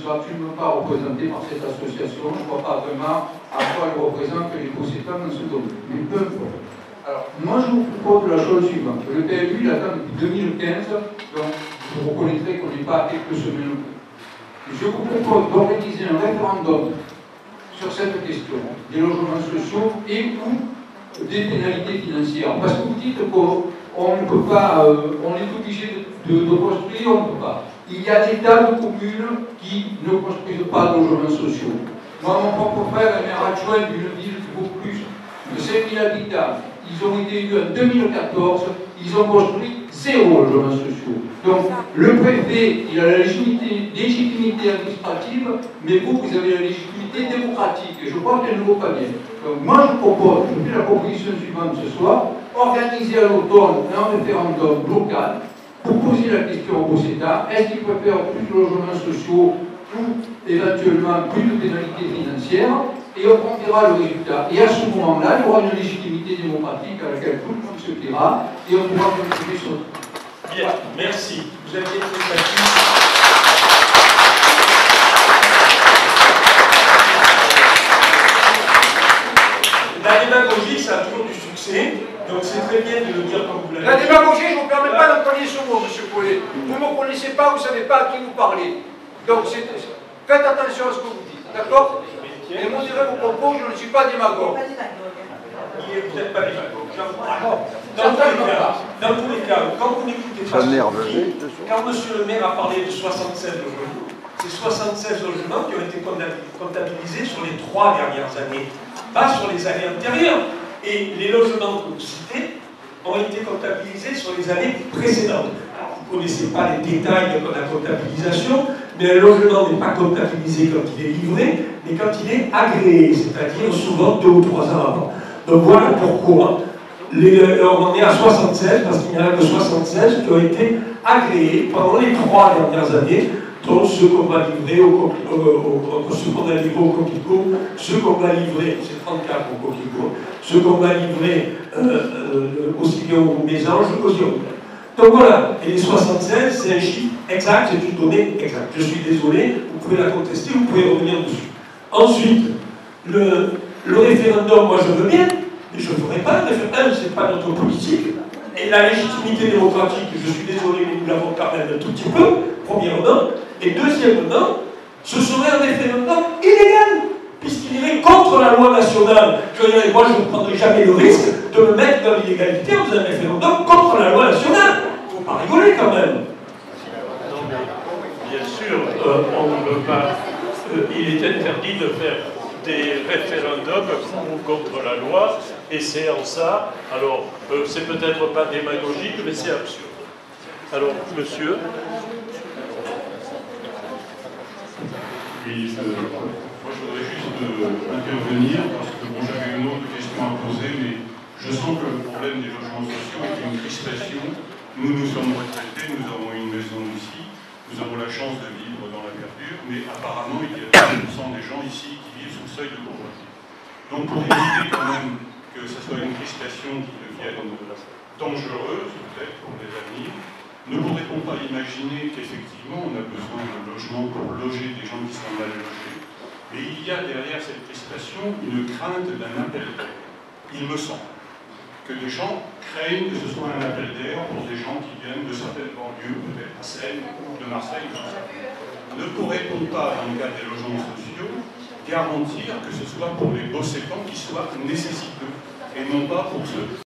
sont absolument pas représentés par cette association. Je ne vois pas vraiment à quoi elle représente les possédants dans ce domaine. Mais peu importe. Alors, moi, je vous propose la chose suivante. Le PMU, il attend depuis 2015, donc vous reconnaîtrez qu'on n'est pas à quelques semaines. Je vous propose d'organiser un référendum sur cette question des logements sociaux et ou des pénalités financières. Parce que vous dites qu'on ne peut pas, euh, on est obligé de, de construire, on ne peut pas il y a des tas de communes qui ne construisent pas de logements sociaux. Moi, mon propre frère est maire adjoint d'une ville qui vaut plus de 5000 habitants. Ils ont été élus en 2014, ils ont construit zéro logements sociaux. Donc, le préfet, il a la légitimité, administrative, mais vous, vous avez la légitimité démocratique. Et je crois qu'elle ne vaut pas bien. Donc, moi, je propose, je fais la proposition suivante ce soir, organiser à l'automne un référendum local pour poser la question au États, est-ce qu'il peut faire plus de logements sociaux ou éventuellement plus de pénalités financières et on verra le résultat. Et à ce moment-là, il y aura une légitimité démocratique à laquelle tout le monde se pliera et on pourra continuer sur. Bien, merci. Vous avez été très La démagogie, ça a toujours du succès. Donc c'est très bien de le dire comme vous l'avez La je vous permets pas d'employer ce mot, M. Paulet. Vous ne me connaissez pas, vous ne savez pas à qui vous parlez. Donc faites attention à ce que vous dites, d'accord? Et modérez vos propos, je ne suis pas démagogue. Il est peut-être pas démagogue. Dans tous, les cas, dans tous les cas, quand vous n'écoutez pas, quand M. le maire a parlé de 76 logements, c'est 76 logements qui ont été comptabilisés sur les trois dernières années, pas sur les années antérieures. Et les logements que vous citez ont été comptabilisés sur les années précédentes. vous ne connaissez pas les détails de la comptabilisation, mais un logement n'est pas comptabilisé quand il est livré, mais quand il est agréé, c'est-à-dire souvent deux ou trois ans avant. Donc voilà pourquoi on est à 76, parce qu'il n'y en a que 76 qui ont été agréés pendant les trois dernières années donc ceux qu'on va livrer au, ceux qu'on a livrés au qu'on va livrer, c'est 34 au Coquelicot, qu'on va livrer euh, euh, aussi bien aux mésanges qu'aux Donc voilà, et les 76, c'est un chiffre exact, c'est une donnée exacte. Je suis désolé, vous pouvez la contester, vous pouvez revenir dessus. Ensuite, le, le référendum, moi je veux bien, mais je ne ferai pas. Un, ce n'est pas notre politique. Et la légitimité démocratique, je suis désolé, mais nous l'avons quand même un tout petit peu, premièrement. Et deuxièmement, ce serait un référendum illégal, puisqu'il irait contre la loi nationale. Je dirais, moi, je ne prendrai jamais le risque de me mettre dans l'illégalité en faisant un référendum contre la loi nationale. Faut pas rigoler quand même. Non, mais bien sûr, euh, on ne peut pas. Euh, il est interdit de faire des référendums pour ou contre la loi, et c'est en ça, alors, euh, c'est peut-être pas démagogique, mais c'est absurde. Alors, monsieur Je, moi je voudrais juste euh, intervenir parce que j'avais une autre question à poser, mais je sens que le problème des logements sociaux est une crispation. Nous, nous sommes retraités, nous avons une maison ici, nous avons la chance de vivre dans la verdure, mais apparemment il y a 10% des gens ici qui vivent sous le seuil de pauvreté. Donc pour éviter quand même que ce soit une crispation qui devienne dangereuse, peut-être pour les amis, ne pourrait-on pas imaginer qu'effectivement on a besoin de logements pour loger des gens qui sont mal logés Mais il y a derrière cette prestation une crainte d'un appel d'air. Il me semble que les gens craignent que ce soit un appel d'air pour des gens qui viennent de certaines banlieues, peut-être à Seine, de Marseille. Ne pourrait-on pas, dans le cadre des logements sociaux, garantir que ce soit pour les bossétants qui soient nécessiteux et non pas pour ceux